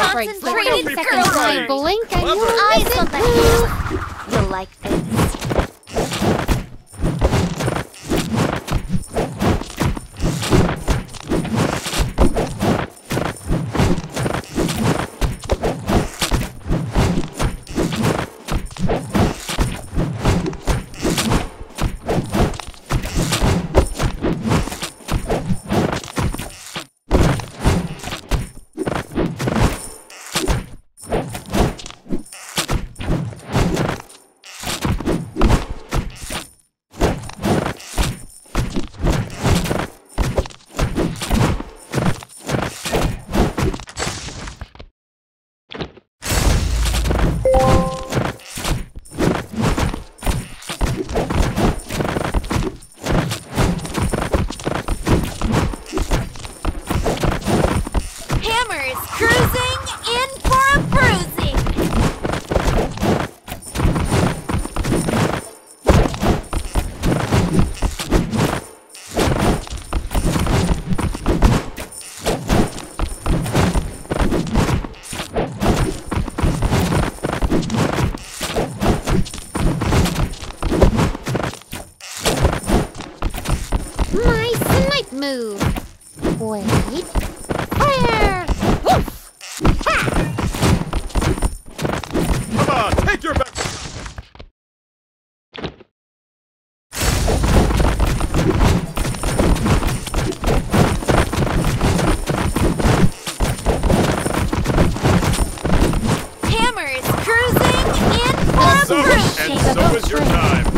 Concentrated 30 seconds girl. I blink and Clever. you'll Eyes miss on it. the hand. You'll like this. move. Wait. Fire! Woof! Come on, take your back! Hammers cruising in for so, And so is your time.